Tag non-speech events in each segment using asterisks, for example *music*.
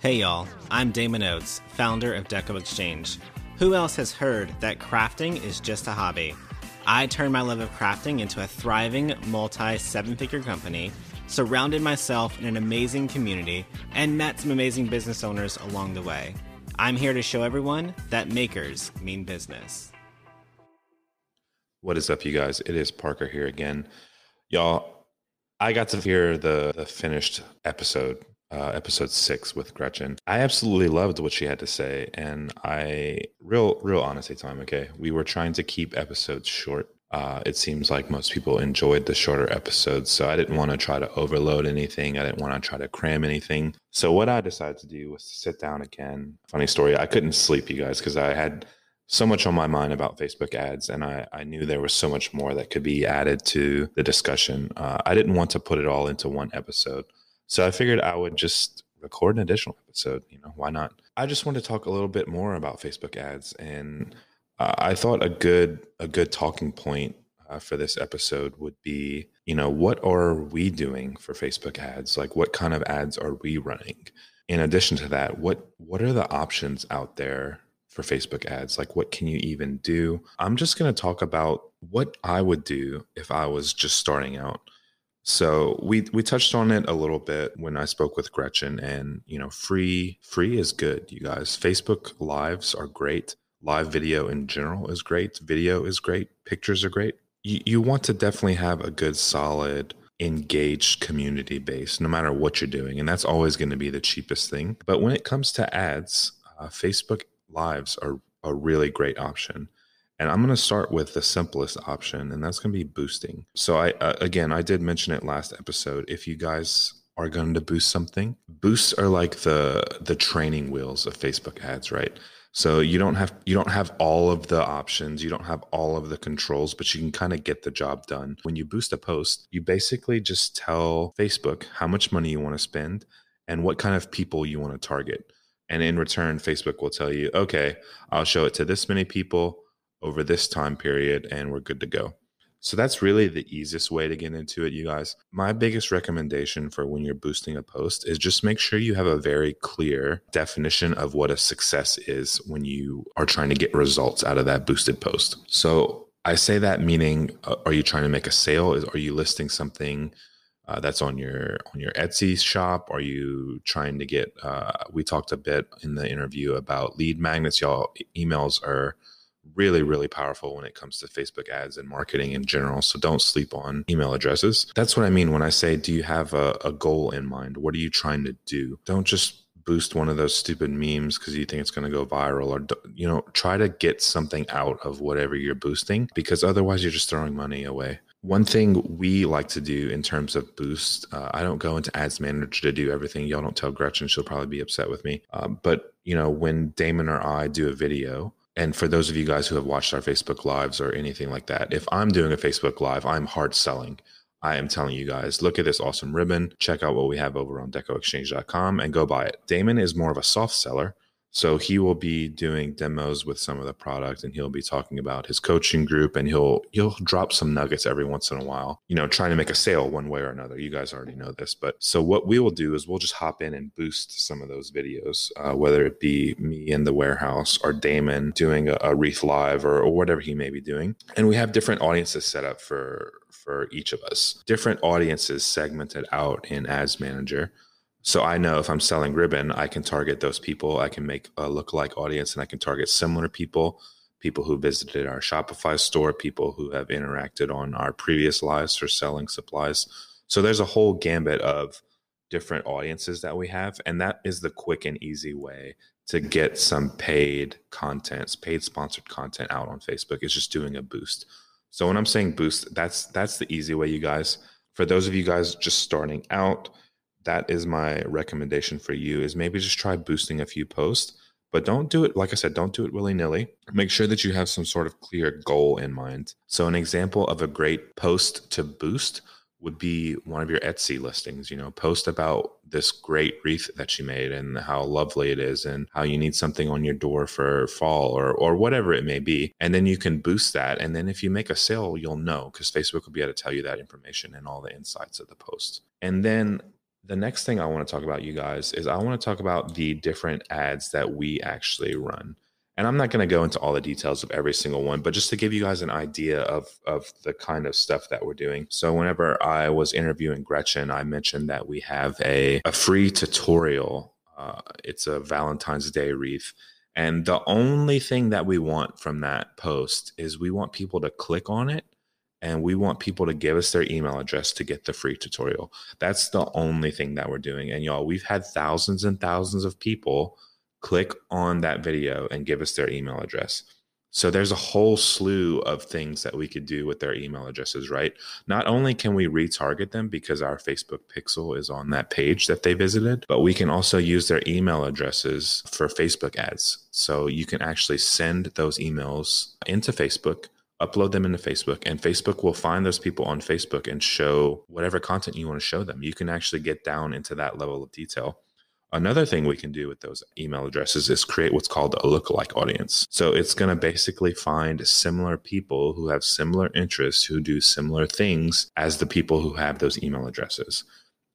Hey y'all, I'm Damon Oates, founder of Deco Exchange. Who else has heard that crafting is just a hobby? I turned my love of crafting into a thriving multi seven figure company, surrounded myself in an amazing community, and met some amazing business owners along the way. I'm here to show everyone that makers mean business. What is up, you guys? It is Parker here again. Y'all, I got to hear the, the finished episode uh, episode six with Gretchen. I absolutely loved what she had to say, and I real real honesty time. Okay, we were trying to keep episodes short. Uh, it seems like most people enjoyed the shorter episodes, so I didn't want to try to overload anything. I didn't want to try to cram anything. So what I decided to do was to sit down again. Funny story, I couldn't sleep, you guys, because I had so much on my mind about Facebook ads, and I, I knew there was so much more that could be added to the discussion. Uh, I didn't want to put it all into one episode. So I figured I would just record an additional episode. You know, why not? I just want to talk a little bit more about Facebook ads, and uh, I thought a good a good talking point uh, for this episode would be, you know, what are we doing for Facebook ads? Like, what kind of ads are we running? In addition to that, what what are the options out there for Facebook ads? Like, what can you even do? I'm just going to talk about what I would do if I was just starting out. So we we touched on it a little bit when I spoke with Gretchen and you know free free is good you guys. Facebook lives are great. Live video in general is great. Video is great. Pictures are great. You you want to definitely have a good solid engaged community base no matter what you're doing and that's always going to be the cheapest thing. But when it comes to ads, uh, Facebook lives are a really great option. And I'm going to start with the simplest option, and that's going to be boosting. So, I uh, again, I did mention it last episode. If you guys are going to boost something, boosts are like the the training wheels of Facebook ads, right? So you don't have you don't have all of the options, you don't have all of the controls, but you can kind of get the job done. When you boost a post, you basically just tell Facebook how much money you want to spend and what kind of people you want to target. And in return, Facebook will tell you, okay, I'll show it to this many people over this time period and we're good to go. So that's really the easiest way to get into it, you guys. My biggest recommendation for when you're boosting a post is just make sure you have a very clear definition of what a success is when you are trying to get results out of that boosted post. So I say that meaning, uh, are you trying to make a sale? Is, are you listing something uh, that's on your on your Etsy shop? Are you trying to get? Uh, we talked a bit in the interview about lead magnets. Y'all emails are really, really powerful when it comes to Facebook ads and marketing in general. So don't sleep on email addresses. That's what I mean when I say, do you have a, a goal in mind? What are you trying to do? Don't just boost one of those stupid memes because you think it's going to go viral or you know try to get something out of whatever you're boosting because otherwise you're just throwing money away one thing we like to do in terms of boost uh, i don't go into ads manager to do everything y'all don't tell gretchen she'll probably be upset with me um, but you know when damon or i do a video and for those of you guys who have watched our Facebook lives or anything like that, if I'm doing a Facebook live, I'm hard selling. I am telling you guys, look at this awesome ribbon. Check out what we have over on decoexchange.com and go buy it. Damon is more of a soft seller. So he will be doing demos with some of the product and he'll be talking about his coaching group and he'll he'll drop some nuggets every once in a while, you know, trying to make a sale one way or another. You guys already know this, but so what we will do is we'll just hop in and boost some of those videos, uh, whether it be me in the warehouse or Damon doing a, a Reef live or, or whatever he may be doing. And we have different audiences set up for for each of us, different audiences segmented out in Ads Manager. So I know if I'm selling ribbon, I can target those people. I can make a lookalike audience and I can target similar people, people who visited our Shopify store, people who have interacted on our previous lives for selling supplies. So there's a whole gambit of different audiences that we have. And that is the quick and easy way to get some paid content, paid sponsored content out on Facebook is just doing a boost. So when I'm saying boost, that's that's the easy way, you guys. For those of you guys just starting out, that is my recommendation for you is maybe just try boosting a few posts but don't do it like i said don't do it willy-nilly. Make sure that you have some sort of clear goal in mind. So an example of a great post to boost would be one of your etsy listings you know post about this great wreath that you made and how lovely it is and how you need something on your door for fall or or whatever it may be. And then you can boost that. And then if you make a sale you'll know because facebook will be able to tell you that information and all the insights of the post. And then the next thing I want to talk about, you guys, is I want to talk about the different ads that we actually run. And I'm not going to go into all the details of every single one, but just to give you guys an idea of, of the kind of stuff that we're doing. So, whenever I was interviewing Gretchen, I mentioned that we have a, a free tutorial. Uh, it's a Valentine's Day wreath. And the only thing that we want from that post is we want people to click on it and we want people to give us their email address to get the free tutorial. That's the only thing that we're doing. And y'all, we've had thousands and thousands of people click on that video and give us their email address. So there's a whole slew of things that we could do with their email addresses, right? Not only can we retarget them because our Facebook pixel is on that page that they visited, but we can also use their email addresses for Facebook ads. So you can actually send those emails into Facebook, upload them into Facebook, and Facebook will find those people on Facebook and show whatever content you want to show them. You can actually get down into that level of detail. Another thing we can do with those email addresses is create what's called a lookalike audience. So it's going to basically find similar people who have similar interests, who do similar things as the people who have those email addresses.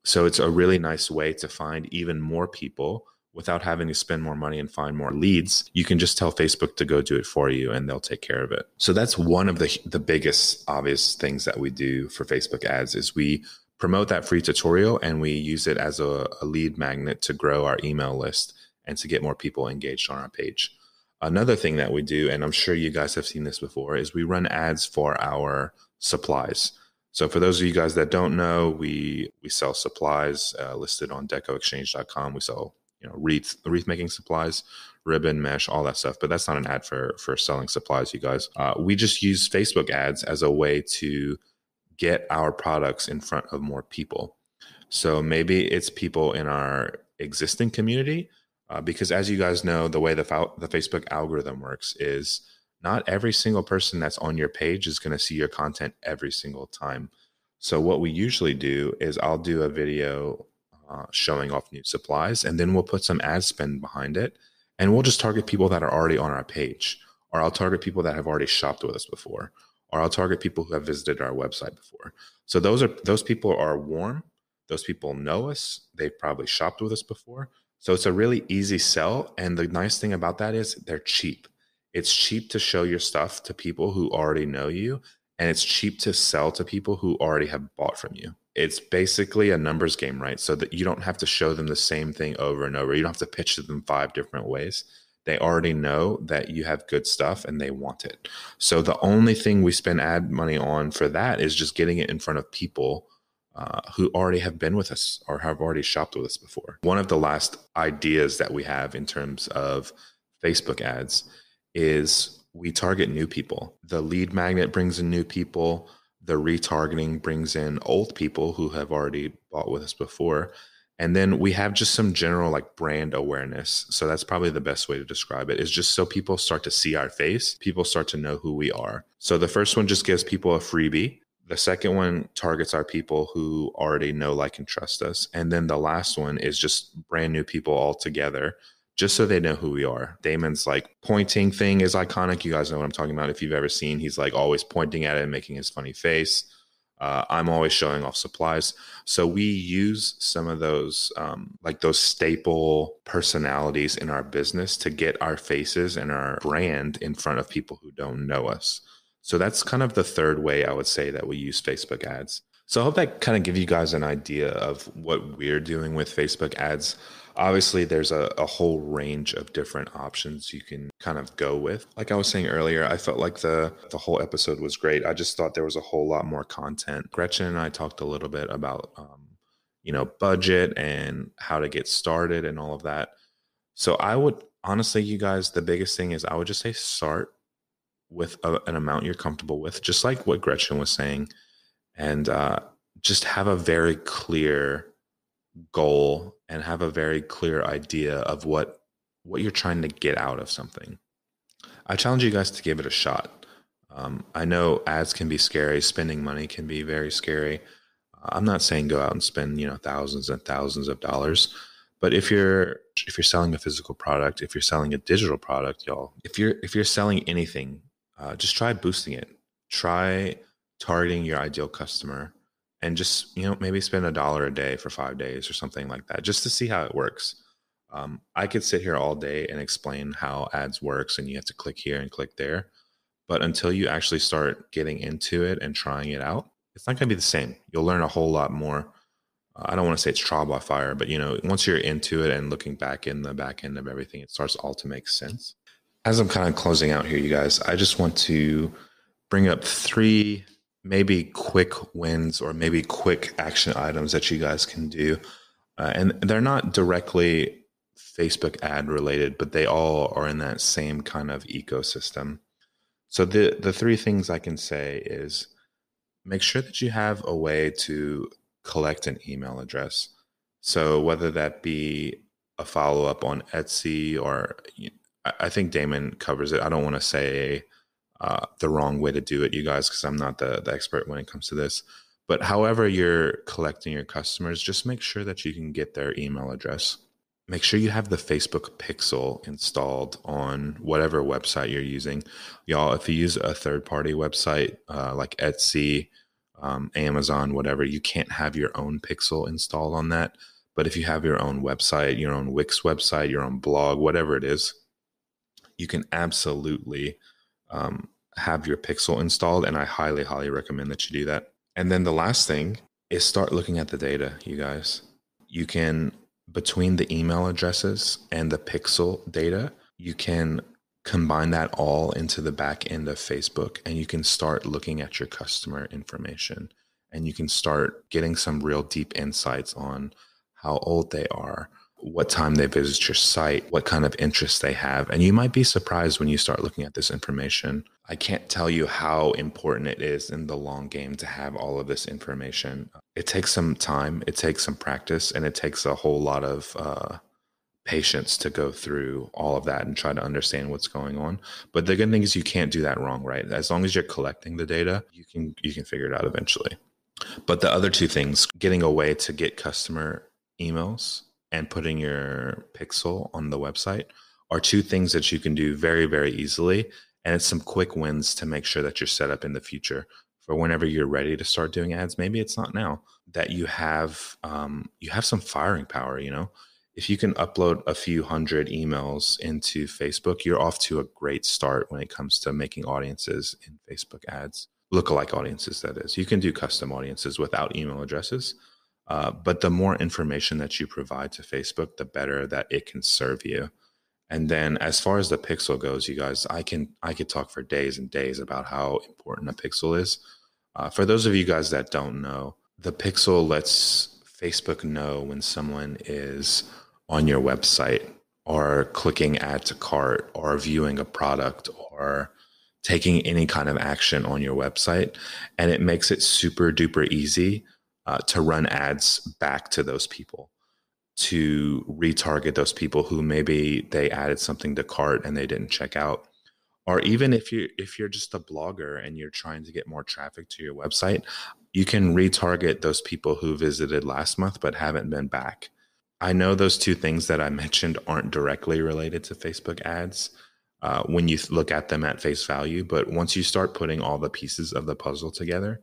So it's a really nice way to find even more people without having to spend more money and find more leads. You can just tell Facebook to go do it for you and they'll take care of it. So that's one of the the biggest obvious things that we do for Facebook ads is we promote that free tutorial and we use it as a, a, lead magnet to grow our email list and to get more people engaged on our page. Another thing that we do, and I'm sure you guys have seen this before, is we run ads for our supplies. So for those of you guys that don't know, we we sell supplies uh, listed on decoexchange.com. We sell you know wreath wreath making supplies, ribbon, mesh, all that stuff. But that's not an ad for for selling supplies, you guys. Uh, we just use Facebook ads as a way to get our products in front of more people. So maybe it's people in our existing community, uh, because as you guys know, the way the, the Facebook algorithm works is not every single person that's on your page is going to see your content every single time. So what we usually do is I'll do a video uh, showing off new supplies, and then we'll put some ad spend behind it, and we'll just target people that are already on our page, or I'll target people that have already shopped with us before, or I'll target people who have visited our website before. So those are those people are warm. Those people know us. They've probably shopped with us before. So it's a really easy sell. And the nice thing about that is they're cheap. It's cheap to show your stuff to people who already know you, and it's cheap to sell to people who already have bought from you. It's basically a numbers game, right? So that you don't have to show them the same thing over and over. You don't have to pitch to them five different ways they already know that you have good stuff and they want it. So the only thing we spend ad money on for that is just getting it in front of people uh, who already have been with us or have already shopped with us before. One of the last ideas that we have in terms of Facebook ads is we target new people. The lead magnet brings in new people. The retargeting brings in old people who have already bought with us before and then we have just some general like brand awareness. So that's probably the best way to describe it is just so people start to see our face, people start to know who we are. So the first one just gives people a freebie. The second one targets our people who already know, like, and trust us. And then the last one is just brand new people all together, just so they know who we are. Damon's like pointing thing is iconic. You guys know what I'm talking about. If you've ever seen, he's like always pointing at it and making his funny face. Uh, I'm always showing off supplies. So we use some of those, um, like those staple personalities in our business to get our faces and our brand in front of people who don't know us. So that's kind of the third way I would say that we use Facebook ads. So I hope that kind of give you guys an idea of what we're doing with Facebook ads obviously there's a, a whole range of different options you can kind of go with. Like i was saying earlier i felt like the the whole episode was great. I just thought there was a whole lot more content. Gretchen and i talked a little bit about um, you know budget and how to get started and all of that. So i would honestly you guys the biggest thing is i would just say start with a, an amount you're comfortable with just like what gretchen was saying. And uh, just have a very clear goal and have a very clear idea of what what you're trying to get out of something. I challenge you guys to give it a shot. Um, I know ads can be scary, spending money can be very scary. I'm not saying go out and spend you know thousands and thousands of dollars, but if you're if you're selling a physical product, if you're selling a digital product, y'all, if you're if you're selling anything, uh, just try boosting it. Try targeting your ideal customer and just you know maybe spend a dollar a day for five days or something like that just to see how it works. Um, i could sit here all day and explain how ads works and you have to click here and click there but until you actually start getting into it and trying it out it's not going to be the same. You'll learn a whole lot more. Uh, i don't want to say it's trial by fire but you know once you're into it and looking back in the back end of everything it starts all to make sense. As i'm kind of closing out here you guys i just want to bring up three maybe quick wins or maybe quick action items that you guys can do. Uh, and they're not directly Facebook ad related, but they all are in that same kind of ecosystem. So the the three things I can say is make sure that you have a way to collect an email address. So whether that be a follow up on Etsy or I think Damon covers it. I don't want to say uh, the wrong way to do it, you guys, because I'm not the, the expert when it comes to this. But however you're collecting your customers, just make sure that you can get their email address. Make sure you have the Facebook pixel installed on whatever website you're using. Y'all, if you use a third party website uh, like Etsy, um, Amazon, whatever, you can't have your own pixel installed on that. But if you have your own website, your own Wix website, your own blog, whatever it is, you can absolutely um, have your pixel installed. And I highly, highly recommend that you do that. And then the last thing is start looking at the data, you guys. You can, between the email addresses and the pixel data, you can combine that all into the back end of Facebook and you can start looking at your customer information and you can start getting some real deep insights on how old they are, what time they visit your site, what kind of interests they have. And you might be surprised when you start looking at this information. I can't tell you how important it is in the long game to have all of this information. It takes some time, it takes some practice, and it takes a whole lot of uh, patience to go through all of that and try to understand what's going on. But the good thing is you can't do that wrong, right? As long as you're collecting the data, you can you can figure it out eventually. But the other two things, getting a way to get customer emails and putting your pixel on the website are two things that you can do very, very easily. And it's some quick wins to make sure that you're set up in the future for whenever you're ready to start doing ads. Maybe it's not now that you have um, you have some firing power. You know, if you can upload a few hundred emails into Facebook, you're off to a great start when it comes to making audiences in Facebook ads, lookalike audiences. That is, you can do custom audiences without email addresses uh, but the more information that you provide to Facebook, the better that it can serve you. And then as far as the pixel goes, you guys, I can I could talk for days and days about how important a pixel is. Uh, for those of you guys that don't know, the pixel lets Facebook know when someone is on your website or clicking add to cart or viewing a product or taking any kind of action on your website. And it makes it super duper easy uh, to run ads back to those people to retarget those people who maybe they added something to cart and they didn't check out. Or even if you if you're just a blogger and you're trying to get more traffic to your website you can retarget those people who visited last month but haven't been back. I know those two things that i *laughs* mentioned aren't directly related to facebook ads uh, when you look at them at face value but once you start putting all the pieces of the puzzle together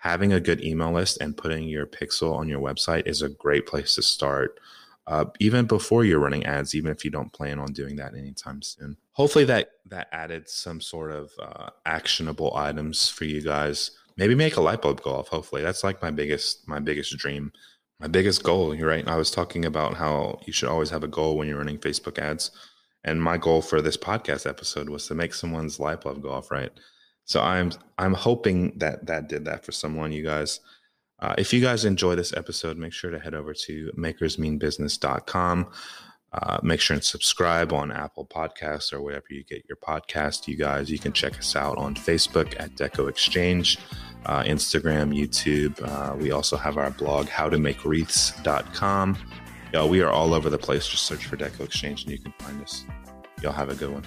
having a good email list and putting your pixel on your website is a great place to start. Uh, even before you're running ads, even if you don't plan on doing that anytime soon. Hopefully that that added some sort of uh, actionable items for you guys. Maybe make a light bulb go off. Hopefully that's like my biggest my biggest dream, my biggest goal. You're right. I was talking about how you should always have a goal when you're running Facebook ads, and my goal for this podcast episode was to make someone's light bulb go off. Right. So I'm I'm hoping that that did that for someone, you guys. Uh, if you guys enjoy this episode, make sure to head over to makersmeanbusiness.com. Uh, make sure and subscribe on Apple Podcasts or wherever you get your podcast. You guys, you can check us out on Facebook at Deco Exchange, uh, Instagram, YouTube. Uh, we also have our blog, howtomakewreaths.com. Y'all, we are all over the place. Just search for Deco Exchange and you can find us. Y'all have a good one.